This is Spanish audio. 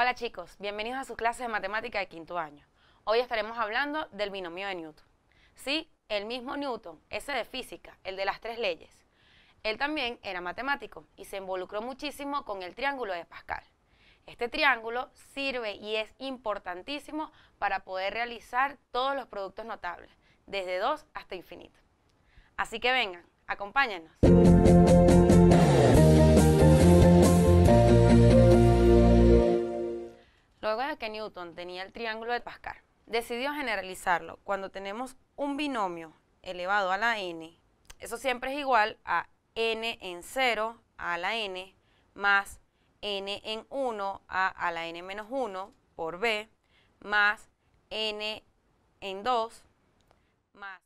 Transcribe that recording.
Hola chicos, bienvenidos a su clase de matemática de quinto año. Hoy estaremos hablando del binomio de Newton. Sí, el mismo Newton, ese de física, el de las tres leyes. Él también era matemático y se involucró muchísimo con el triángulo de Pascal. Este triángulo sirve y es importantísimo para poder realizar todos los productos notables, desde 2 hasta infinito. Así que vengan, acompáñenos. Luego de que Newton tenía el triángulo de Pascal, decidió generalizarlo. Cuando tenemos un binomio elevado a la n, eso siempre es igual a n en 0 a la n más n en 1 a, a la n menos 1 por b más n en 2 más